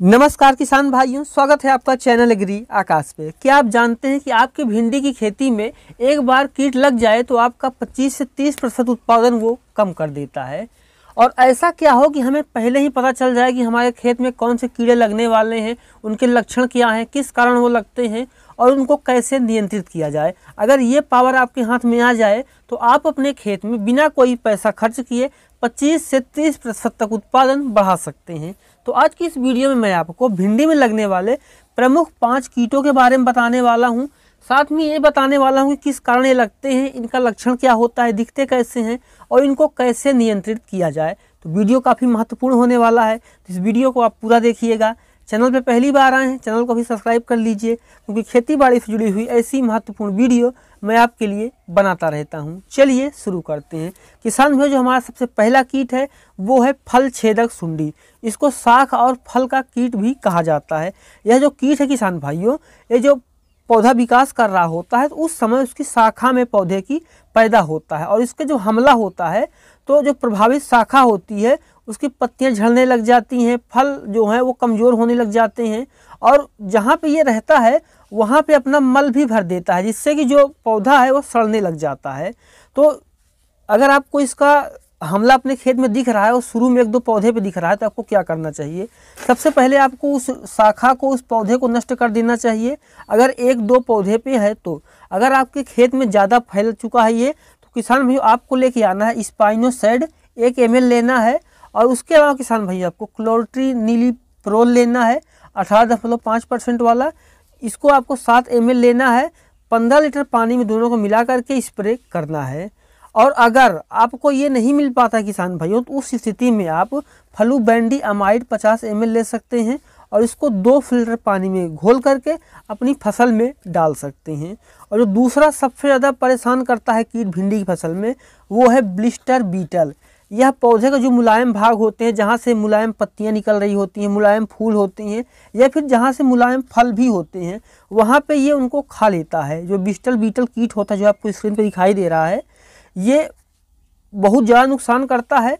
नमस्कार किसान भाइयों, स्वागत है आपका चैनल एग्री आकाश पे। क्या आप जानते हैं कि आपकी भिंडी की खेती में एक बार कीट लग जाए तो आपका 25 से 30 प्रतिशत उत्पादन वो कम कर देता है। और ऐसा क्या हो कि हमें पहले ही पता चल जाए कि हमारे खेत में कौन से कीड़े लगने वाले हैं, उनके लक्षण क्या हैं, किस कारण वो लगते हैं और उनको कैसे नियंत्रित किया जाए। अगर ये पावर आपके हाथ में आ जाए तो आप अपने खेत में बिना कोई पैसा खर्च किए 25 से 30 प्रतिशत तक उत्पादन बढ़ा सकते हैं। तो आज की इस वीडियो में मैं आपको भिंडी में लगने वाले प्रमुख पाँच कीटों के बारे में बताने वाला हूँ। साथ में ये बताने वाला हूँ कि किस कारण ये लगते हैं, इनका लक्षण क्या होता है, दिखते कैसे हैं और इनको कैसे नियंत्रित किया जाए। तो वीडियो काफ़ी महत्वपूर्ण होने वाला है तो इस वीडियो को आप पूरा देखिएगा। चैनल पे पहली बार आए हैं, चैनल को भी सब्सक्राइब कर लीजिए, क्योंकि खेती बाड़ी से जुड़ी हुई ऐसी महत्वपूर्ण वीडियो मैं आपके लिए बनाता रहता हूँ। चलिए शुरू करते हैं। किसान भाई जो हमारा सबसे पहला कीट है, वो है फल छेदक सुंडी। इसको साख और फल का कीट भी कहा जाता है। यह जो कीट है किसान भाइयों, ये जो पौधा विकास कर रहा होता है तो उस समय उसकी शाखा में पौधे की पैदा होता है। और इसके जो हमला होता है तो जो प्रभावित शाखा होती है, उसकी पत्तियाँ झड़ने लग जाती हैं, फल जो हैं वो कमज़ोर होने लग जाते हैं, और जहाँ पे ये रहता है, वहाँ पे अपना मल भी भर देता है, जिससे कि जो पौधा है वो सड़ने लग जाता है। तो अगर आपको इसका हमला अपने खेत में दिख रहा है और शुरू में एक दो पौधे पे दिख रहा है तो आपको क्या करना चाहिए? सबसे पहले आपको उस शाखा को, उस पौधे को नष्ट कर देना चाहिए। अगर एक दो पौधे पे है तो। अगर आपके खेत में ज़्यादा फैल चुका है ये तो किसान भाई आपको लेके आना है स्पाइनोसाइड एक एम लेना है और उसके अलावा किसान भाई आपको क्लोरट्री नीली प्रोल लेना है, अठारह दशमलव पाँच परसेंट वाला। इसको आपको सात एम लेना है, पंद्रह लीटर पानी में दोनों को मिला करके स्प्रे करना है। और अगर आपको ये नहीं मिल पाता किसान भाइयों तो उस स्थिति में आप फलू बैंडी अमाइड पचास एमएल ले सकते हैं और इसको दो फ़िल्टर पानी में घोल करके अपनी फ़सल में डाल सकते हैं। और जो दूसरा सबसे ज़्यादा परेशान करता है कीट भिंडी की फ़सल में, वो है ब्लिस्टर बीटल। यह पौधे का जो मुलायम भाग होते हैं, जहाँ से मुलायम पत्तियाँ निकल रही होती हैं, मुलायम फूल होते हैं, या फिर जहाँ से मुलायम फल भी होते हैं, वहाँ पे ये उनको खा लेता है। जो बिस्टल बीटल कीट होता है, जो आपको स्क्रीन पे दिखाई दे रहा है ये बहुत ज़्यादा नुकसान करता है।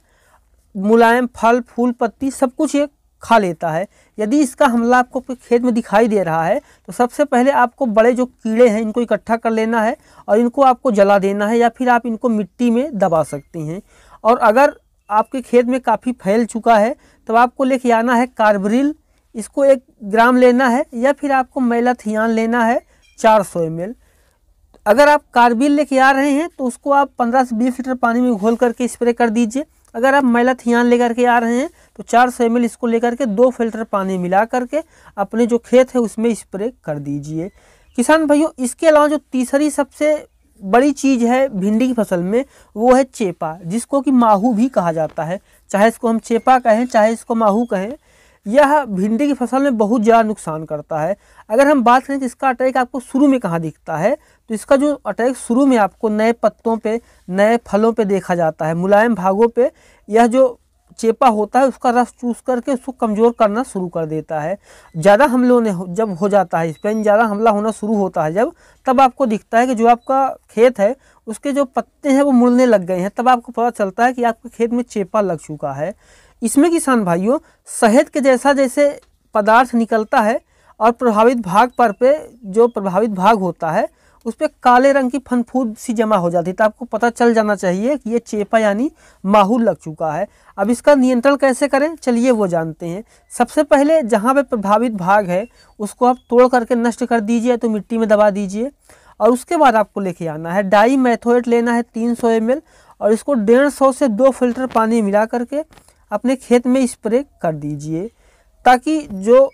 मुलायम, फल, फूल, पत्ती सब कुछ ये खा लेता है। यदि इसका हमला आपको खेत में दिखाई दे रहा है तो सबसे पहले आपको बड़े जो कीड़े हैं, इनको इकट्ठा कर लेना है और इनको आपको जला देना है या फिर आप इनको मिट्टी में दबा सकते हैं। और अगर आपके खेत में काफ़ी फैल चुका है तो आपको लेके आना है कार्बरिल। इसको एक ग्राम लेना है या फिर आपको मैलाथियान लेना है चार सौ एम अगर आप कार्बिल लेके आ रहे हैं तो उसको आप 15 से 20 लीटर पानी में घोल करके स्प्रे कर दीजिए। अगर आप मैलाथियान लेकर के आ रहे हैं तो चार सौ एम इसको लेकर के दो फ़िल्टर पानी मिला करके अपने जो खेत है, उसमें स्प्रे कर दीजिए। किसान भाइयों, इसके अलावा जो तीसरी सबसे बड़ी चीज़ है भिंडी की फ़सल में, वो है चेपा, जिसको कि माहू भी कहा जाता है। चाहे इसको हम चेपा कहें, चाहे इसको माहू कहें यह भिंडी की फ़सल में बहुत ज़्यादा नुकसान करता है। अगर हम बात करें तो इसका अटैक आपको शुरू में कहाँ दिखता है तो इसका जो अटैक शुरू में आपको नए पत्तों पे, नए फलों पे देखा जाता है, मुलायम भागों पे यह जो चेपा होता है, उसका रस चूस करके उसको कमज़ोर करना शुरू कर देता है। ज़्यादा हमलों ने जब हो जाता है इस पर ज़्यादा हमला होना शुरू होता है जब, तब आपको दिखता है कि जो आपका खेत है, उसके जो पत्ते हैं वो मुड़ने लग गए हैं, तब आपको पता चलता है कि आपके खेत में चेपा लग चुका है। इसमें किसान भाइयों, शहद के जैसा जैसे पदार्थ निकलता है और प्रभावित भाग पर पे जो प्रभावित भाग होता है, उस पर काले रंग की फनफूद सी जमा हो जाती है। तो आपको पता चल जाना चाहिए कि ये चेपा यानी माहौल लग चुका है। अब इसका नियंत्रण कैसे करें? चलिए वो जानते हैं। सबसे पहले जहाँ पे प्रभावित भाग है, उसको आप तोड़ करके नष्ट कर दीजिए तो मिट्टी में दबा दीजिए। और उसके बाद आपको लेके आना है। डाई मैथोएट लेना है तीन सौ और इसको डेढ़ सौ से दो फ़िल्टर पानी मिला करके अपने खेत में स्प्रे कर दीजिए, ताकि जो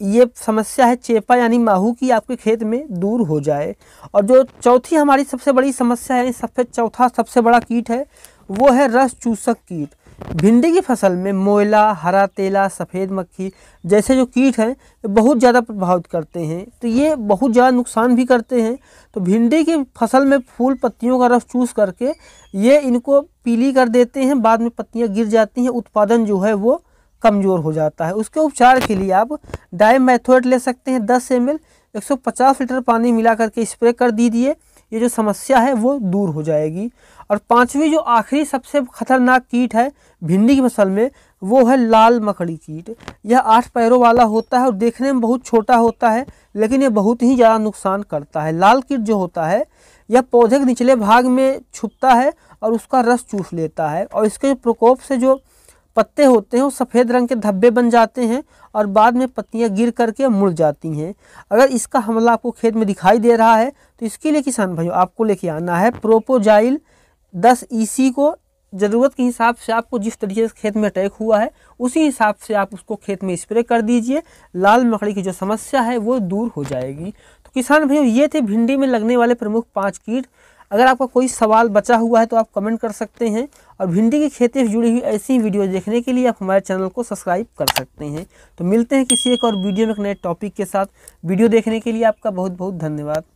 ये समस्या है, चेपा यानी माहू की आपके खेत में दूर हो जाए। और जो चौथी हमारी सबसे बड़ी समस्या है, सबसे चौथा, सबसे बड़ा कीट है, वो है रस चूसक कीट। भिंडी की फ़सल में मोयला हरा तेला, सफ़ेद मक्खी जैसे जो कीट हैं, बहुत ज़्यादा प्रभावित करते हैं। तो ये बहुत ज़्यादा नुकसान भी करते हैं। तो भिंडी की फ़सल में फूल पत्तियों का रस चूस करके ये इनको पीली कर देते हैं, बाद में पत्तियाँ गिर जाती हैं, उत्पादन जो है वो कमज़ोर हो जाता है। उसके उपचार के लिए आप डाई मैथोड ले सकते हैं, दस एम एल लीटर पानी मिला करके स्प्रे कर दीजिए। ये जो समस्या है वो दूर हो जाएगी। और पांचवी जो आखिरी सबसे खतरनाक कीट है भिंडी की फ़सल में, वो है लाल मकड़ी कीट। यह आठ पैरों वाला होता है और देखने में बहुत छोटा होता है, लेकिन यह बहुत ही ज़्यादा नुकसान करता है। लाल कीट जो होता है, यह पौधे के निचले भाग में छुपता है और उसका रस चूस लेता है। और इसके प्रकोप से जो पत्ते होते हैं, वो सफ़ेद रंग के धब्बे बन जाते हैं और बाद में पत्तियाँ गिर करके मुड़ जाती हैं। अगर इसका हमला आपको खेत में दिखाई दे रहा है तो इसके लिए किसान भाइयों, आपको लेके आना है प्रोपोजाइल 10 ईसी को। ज़रूरत के हिसाब से आपको जिस तरीके से खेत में अटैक हुआ है, उसी हिसाब से आप उसको खेत में स्प्रे कर दीजिए। लाल मकड़ी की जो समस्या है, वो दूर हो जाएगी। तो किसान भाइयों, ये थे भिंडी में लगने वाले प्रमुख पाँच कीट। अगर आपका कोई सवाल बचा हुआ है तो आप कमेंट कर सकते हैं और भिंडी की खेती से जुड़ी हुई ऐसी वीडियो देखने के लिए आप हमारे चैनल को सब्सक्राइब कर सकते हैं। तो मिलते हैं किसी एक और वीडियो में एक नए टॉपिक के साथ। वीडियो देखने के लिए आपका बहुत बहुत धन्यवाद।